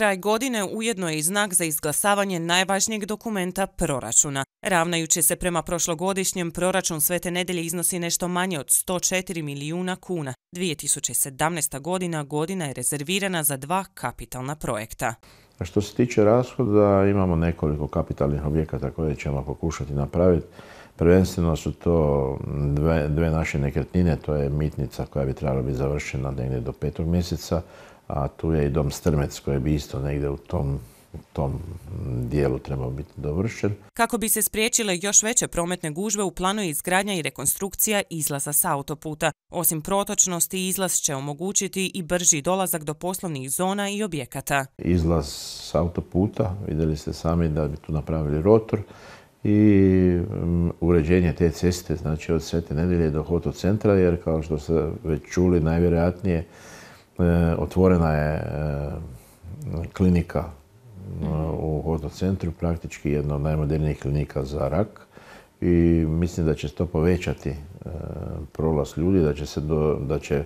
Kraj godine ujedno je i znak za izglasavanje najvažnijeg dokumenta proračuna. Ravnajući se prema prošlogodišnjem, proračun Svete nedelje iznosi nešto manje od 104 milijuna kuna. 2017. godina godina je rezervirana za dva kapitalna projekta. A što se tiče rashoda, imamo nekoliko kapitalnih objekata koje ćemo pokušati napraviti. Prvenstveno su to dve, dve naše nekretnine, to je mitnica koja bi trebala biti završena negdje do petog mjeseca, a tu je i dom Strmec koji bi isto negdje u tom u tom dijelu trebao biti dovršen. Kako bi se spriječile još veće prometne gužve, u planu je izgradnja i rekonstrukcija izlaza s autoputa. Osim protočnosti, izlaz će omogućiti i brži dolazak do poslovnih zona i objekata. Izlaz s autoputa, vidjeli ste sami da bi tu napravili rotor i mm, uređenje te ceste, znači od Svete nedelje do Hoto centra, jer kao što ste već čuli, najvjerojatnije e, otvorena je e, klinika u centru, praktički jedna od najmodernijih klinika za rak i mislim da će to povećati e, prolaz ljudi, da će, se da će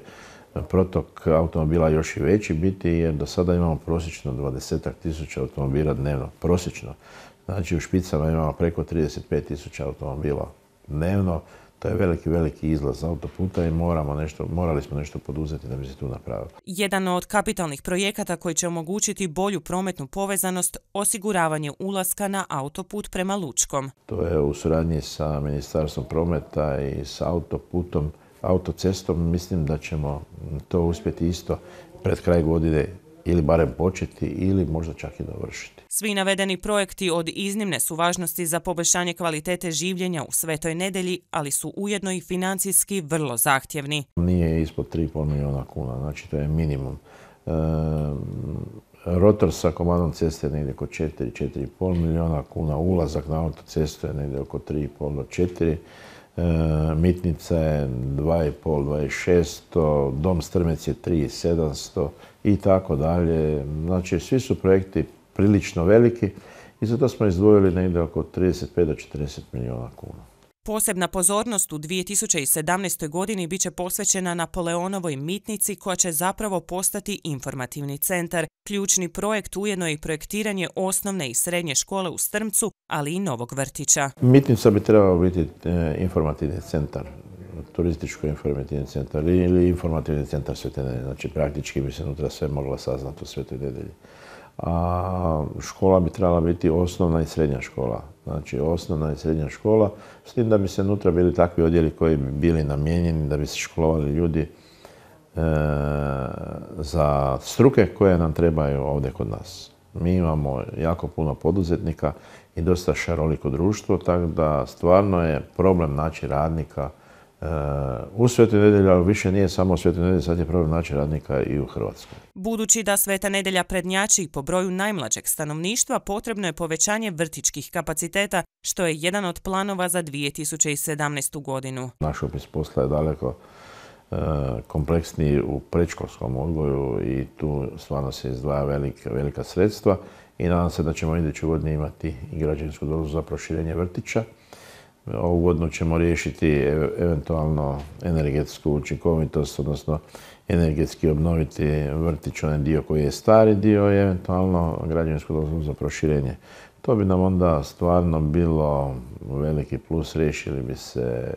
protok automobila još i veći biti jer do sada imamo prosječno 20 tisuća automobila dnevno, prosječno. Znači u špicama imamo preko 35 tisuća automobila dnevno. To je veliki, veliki izlaz autoputa i moramo nešto, morali smo nešto poduzeti da bi se tu napravilo. Jedan od kapitalnih projekata koji će omogućiti bolju prometnu povezanost, osiguravanje ulaska na autoput prema Lučkom. To je u suradnji sa Ministarstvom prometa i sa autoputom, autocestom. Mislim da ćemo to uspjeti isto pred kraj godine ili barem početi ili možda čak i dovršiti. Svi navedeni projekti od iznimne su važnosti za poboljšanje kvalitete življenja u Svetoj nedelji, ali su ujedno i financijski vrlo zahtjevni. Nije ispod 3,5 milijuna kuna, znači to je minimum. E, rotor sa komadom ceste je negdje oko 4-4,5 milijuna kuna, ulazak na autocestu je negdje oko 3,5 do 4 E, mitnica je 2,5-2,600, Dom Strmec je 3,700 i tako dalje. Znači, svi su projekti prilično veliki i zato smo izdvojili negdje oko 35 do 40 milijuna kuna. Posebna pozornost u 2017. godini bit će posvećena Napoleonovoj mitnici koja će zapravo postati informativni centar. Ključni projekt ujedno je i projektiranje osnovne i srednje škole u Strmcu, ali i novog vrtića. Mitnica bi trebao biti e, informativni centar turističko-informativni centar ili informativni centar Svete nedelje. Znači praktički bi se unutra sve mogla saznati u Svetoj nedelji a škola bi trebala biti osnovna i srednja škola. Znači osnovna i srednja škola, s tim da bi se unutra bili takvi odjeli koji bi bili namijenjeni da bi se školovali ljudi e, za struke koje nam trebaju ovdje kod nas. Mi imamo jako puno poduzetnika i dosta šaroliko društvo, tako da stvarno je problem naći radnika u Svetoj nedelji, ali više nije samo u Svetoj nedelji, sad je problem naći radnika i u Hrvatskoj. Budući da Sveta nedelja prednjači po broju najmlađeg stanovništva, potrebno je povećanje vrtičkih kapaciteta, što je jedan od planova za 2017. godinu. Naš opis posla je daleko e, kompleksniji u predškolskom odgoju i tu stvarno se izdvaja velika, velika sredstva i nadam se da ćemo idući godini imati i građansku dozvolu za proširenje vrtića. Uvodno ćemo riješiti eventualno energetsku učinkovitost, odnosno energetski obnoviti vrtić, onaj dio koji je stari dio i eventualno građevinsku dozvolu za proširenje. To bi nam onda stvarno bilo veliki plus, riješili bi se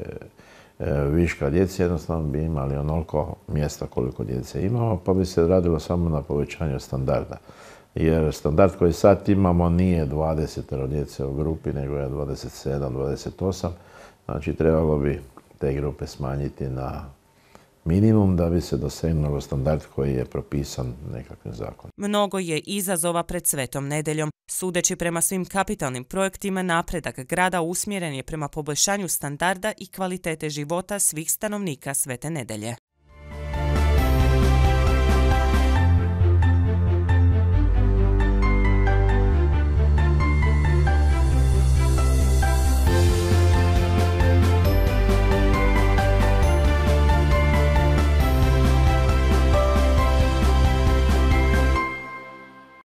e, viška djece, jednostavno bi imali onoliko mjesta koliko djece imamo, pa bi se radilo samo na povećanju standarda jer standard koji sad imamo nije 20 djece u grupi, nego je 27, 28. Znači trebalo bi te grupe smanjiti na minimum da bi se dosegnuo standard koji je propisan nekakvim zakonom. Mnogo je izazova pred svetom nedeljom. Sudeći prema svim kapitalnim projektima, napredak grada usmjeren je prema poboljšanju standarda i kvalitete života svih stanovnika svete nedelje.